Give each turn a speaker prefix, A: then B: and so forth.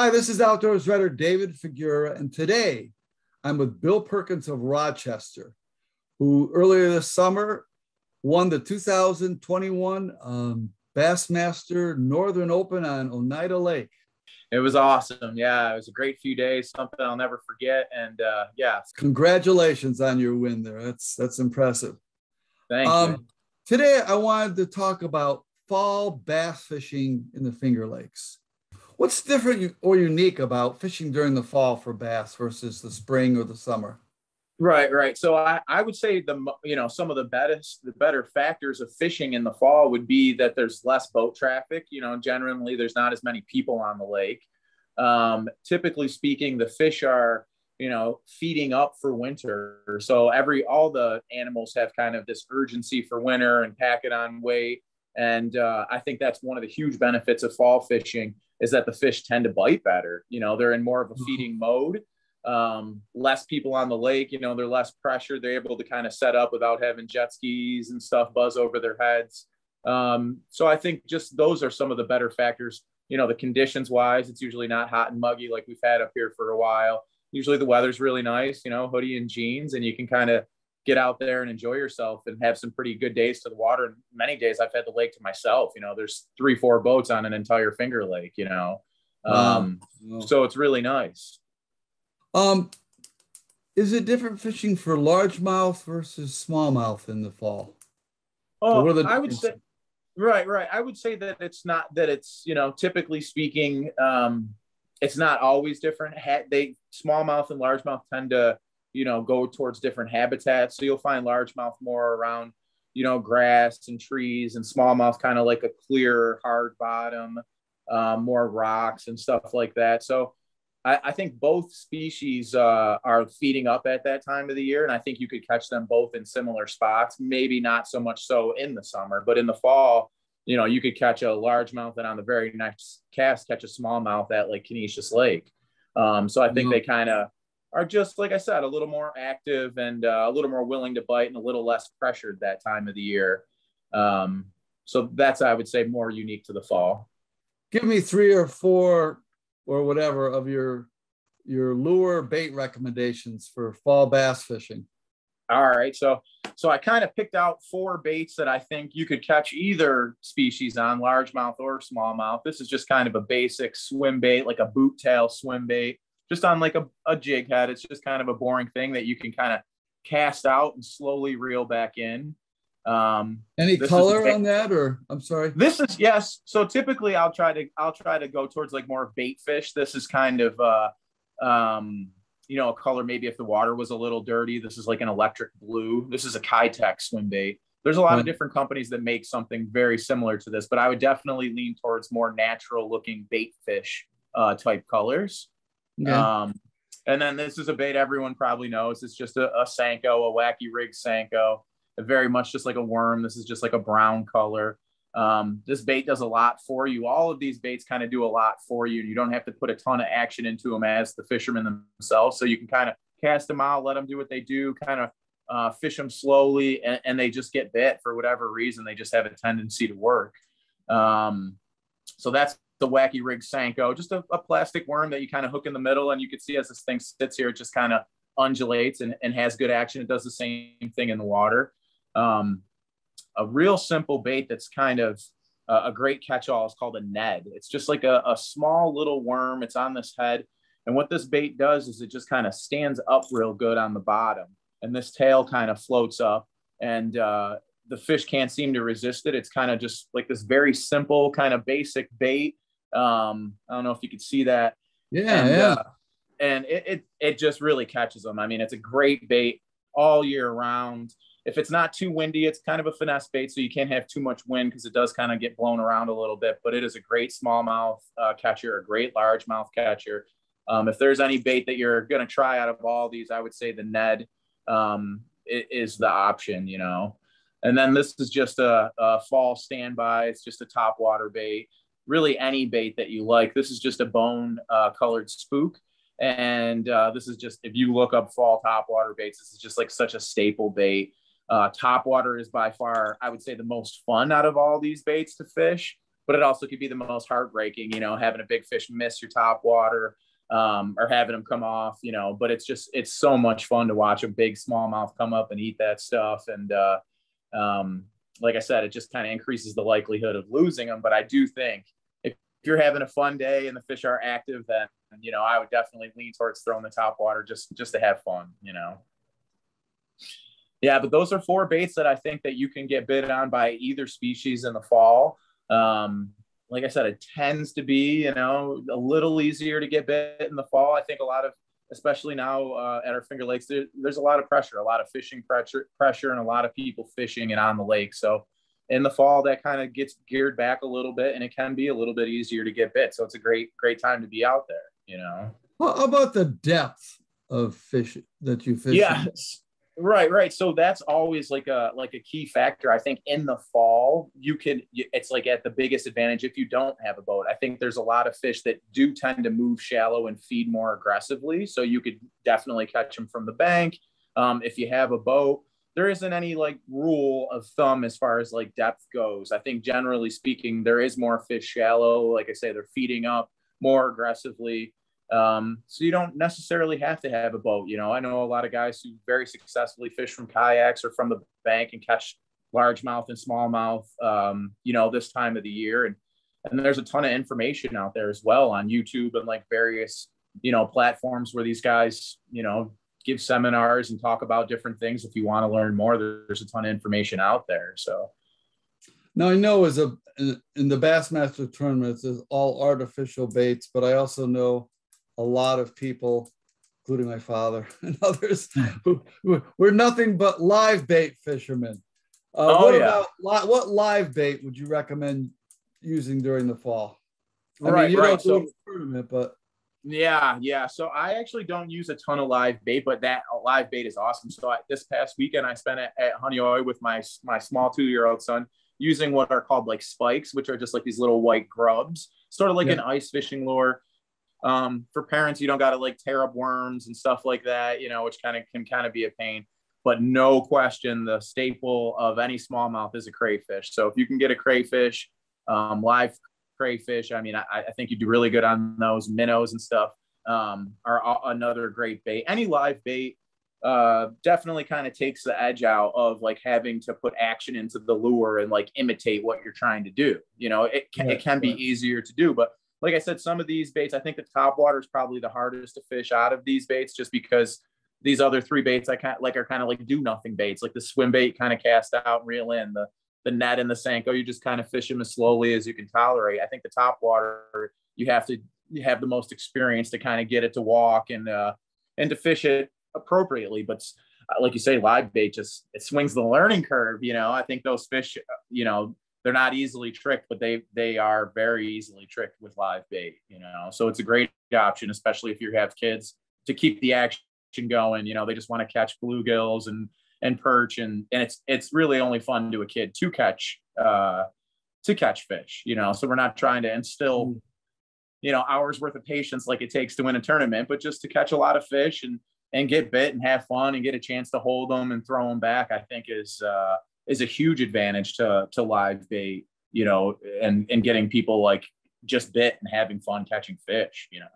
A: Hi, this is Outdoors writer David Figura, and today I'm with Bill Perkins of Rochester, who earlier this summer won the 2021 um, Bassmaster Northern Open on Oneida Lake.
B: It was awesome. Yeah, it was a great few days, something I'll never forget. And uh, yeah,
A: congratulations on your win there. That's that's impressive.
B: Thanks. Um,
A: today, I wanted to talk about fall bass fishing in the Finger Lakes. What's different or unique about fishing during the fall for bass versus the spring or the summer?
B: Right, right. So I, I would say the you know some of the best the better factors of fishing in the fall would be that there's less boat traffic. You know, generally there's not as many people on the lake. Um, typically speaking, the fish are you know feeding up for winter. So every all the animals have kind of this urgency for winter and pack it on weight. And uh, I think that's one of the huge benefits of fall fishing is that the fish tend to bite better. You know, they're in more of a mm-hmm. feeding mode. Um, less people on the lake, you know, they're less pressure. They're able to kind of set up without having jet skis and stuff buzz over their heads. Um, so I think just those are some of the better factors. You know, the conditions wise, it's usually not hot and muggy like we've had up here for a while. Usually the weather's really nice, you know, hoodie and jeans, and you can kind of get out there and enjoy yourself and have some pretty good days to the water. And many days I've had the lake to myself. You know, there's three, four boats on an entire Finger Lake. You know, um, wow. so it's really nice.
A: Um, is it different fishing for largemouth versus smallmouth in the fall?
B: Oh, I would say, right, right. I would say that it's not that it's you know typically speaking, um, it's not always different. They smallmouth and largemouth tend to you know, go towards different habitats. So you'll find largemouth more around, you know, grass and trees and smallmouth kind of like a clear, hard bottom, um, more rocks and stuff like that. So I, I think both species uh, are feeding up at that time of the year. And I think you could catch them both in similar spots, maybe not so much so in the summer, but in the fall, you know, you could catch a largemouth and on the very next cast, catch a smallmouth at like Conesus Lake. Um, so I think mm-hmm. they kind of, are just like I said, a little more active and uh, a little more willing to bite and a little less pressured that time of the year. Um, so that's I would say more unique to the fall.
A: Give me three or four or whatever of your your lure bait recommendations for fall bass fishing.
B: All right, so so I kind of picked out four baits that I think you could catch either species on, largemouth or smallmouth. This is just kind of a basic swim bait, like a boot tail swim bait just on like a, a jig head. It's just kind of a boring thing that you can kind of cast out and slowly reel back in.
A: Um, Any color on that, or I'm sorry.
B: This is yes. So typically, I'll try to I'll try to go towards like more bait fish. This is kind of uh, um, you know a color maybe if the water was a little dirty. This is like an electric blue. This is a Keitech swim bait. There's a lot of different companies that make something very similar to this, but I would definitely lean towards more natural looking bait fish uh, type colors. Yeah. Um, and then this is a bait everyone probably knows. It's just a, a Senko, a wacky rig Senko, very much just like a worm. This is just like a brown color. Um, this bait does a lot for you. All of these baits kind of do a lot for you. You don't have to put a ton of action into them as the fishermen themselves. So you can kind of cast them out, let them do what they do, kind of uh, fish them slowly, and, and, they just get bit for whatever reason. They just have a tendency to work. Um, so that's the wacky rig Senko, just a, a, plastic worm that you kind of hook in the middle. And you can see as this thing sits here, it just kind of undulates and, and has good action. It does the same thing in the water. Um, a real simple bait that's kind of uh, a great catch-all is called a Ned. It's just like a, a small little worm. It's on this head. And what this bait does is it just kind of stands up real good on the bottom. And this tail kind of floats up. And uh, the fish can't seem to resist it. It's kind of just like this very simple, kind of basic bait um, I don't know if you could see that.
A: Yeah, and, yeah. Uh,
B: and it, it it just really catches them. I mean, it's a great bait all year round. If it's not too windy, it's kind of a finesse bait, so you can't have too much wind because it does kind of get blown around a little bit. But it is a great smallmouth uh, catcher, a great largemouth catcher. Um, if there's any bait that you're going to try out of all these, I would say the Ned um, is the option. You know, and then this is just a, a fall standby. It's just a top water bait really any bait that you like. This is just a bone uh, colored spook. And uh, this is just, if you look up fall topwater baits, this is just like such a staple bait. Uh, topwater is by far, I would say, the most fun out of all these baits to fish, but it also could be the most heartbreaking, you know, having a big fish miss your top water um, or having them come off, you know, but it's just, it's so much fun to watch a big smallmouth come up and eat that stuff. And, uh, um, like I said, it just kind of increases the likelihood of losing them. But I do think if, you're having a fun day and the fish are active, then, you know, I would definitely lean towards throwing the top water just, just to have fun, you know? Yeah, but those are four baits that I think that you can get bit on by either species in the fall. Um, like I said, it tends to be, you know, a little easier to get bit in the fall. I think a lot of, especially now uh, at our Finger Lakes, there, there's a lot of pressure, a lot of fishing pressure, pressure, and a lot of people fishing and on the lake. So in the fall, that kind of gets geared back a little bit, and it can be a little bit easier to get bit. So it's a great, great time to be out there. You know.
A: Well, how about the depth of fish that you fish?
B: Yes. Right, right. So that's always like a like a key factor. I think in the fall, you can it's like at the biggest advantage if you don't have a boat. I think there's a lot of fish that do tend to move shallow and feed more aggressively. So you could definitely catch them from the bank. Um, if you have a boat, there isn't any like rule of thumb as far as like depth goes. I think generally speaking, there is more fish shallow. Like I say, they're feeding up more aggressively. Um, so you don't necessarily have to have a boat. You know, I know a lot of guys who very successfully fish from kayaks or from the bank and catch largemouth and smallmouth. Um, you know, this time of the year, and and there's a ton of information out there as well on YouTube and like various you know platforms where these guys you know give seminars and talk about different things. If you want to learn more, there's a ton of information out there. So.
A: Now I know as a in the Bassmaster tournaments is all artificial baits, but I also know a lot of people, including my father and others, who, who were nothing but live bait fishermen. Uh, oh, what yeah. about what live bait would you recommend using during the fall? I
B: right, mean, you right. don't so, do a tournament, but yeah, yeah. So I actually don't use a ton of live bait, but that live bait is awesome. So I, this past weekend, I spent it at Honeoye with my my small two year old son using what are called like spikes, which are just like these little white grubs, sort of like yeah. an ice fishing lure um, for parents you don't got to like tear up worms and stuff like that you know which kind of can kind of be a pain but no question the staple of any smallmouth is a crayfish so if you can get a crayfish um, live crayfish. I mean I, I, think you do really good on those minnows and stuff um, are another great bait. Any live bait uh, definitely kind of takes the edge out of like having to put action into the lure and like imitate what you're trying to do. You know it can, yeah, it can be easier to do but like I said, some of these baits, I think the top water is probably the hardest to fish out of these baits, just because these other three baits I kind of like are kind of like do nothing baits, like the swim bait kind of cast out and reel in the the Ned and the Senko. You just kind of fish them as slowly as you can tolerate. I think the top water you have to have the most experience to kind of get it to walk and uh and to fish it appropriately. But uh, like you say, live bait just it swings the learning curve. You know, I think those fish, uh, you know, they're not easily tricked, but they they are very easily tricked with live bait. You know, so it's a great option, especially if you have kids to keep the action going. You know, they just want to catch bluegills and and perch, and and it's it's really only fun to a kid to catch uh, to catch fish. You know, so we're not trying to instill mm. you know hours worth of patience like it takes to win a tournament, but just to catch a lot of fish and and get bit and have fun and get a chance to hold them and throw them back. I think is uh, is a huge advantage to to live bait, you know, and and getting people like just bit and having fun catching fish, you know.